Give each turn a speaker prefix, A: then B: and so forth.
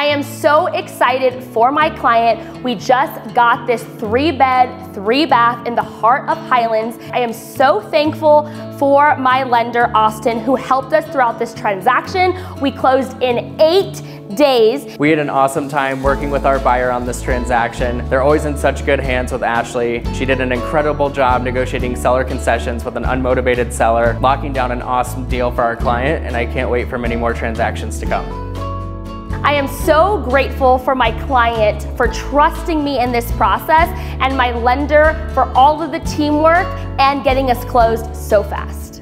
A: I am so excited for my client. We just got this three bed, three bath in the heart of Highlands. I am so thankful for my lender, Austin, who helped us throughout this transaction. We closed in eight days.
B: We had an awesome time working with our buyer on this transaction. They're always in such good hands with Ashley. She did an incredible job negotiating seller concessions with an unmotivated seller, locking down an awesome deal for our client, and I can't wait for many more transactions to come.
A: I am so grateful for my client for trusting me in this process and my lender for all of the teamwork and getting us closed so fast.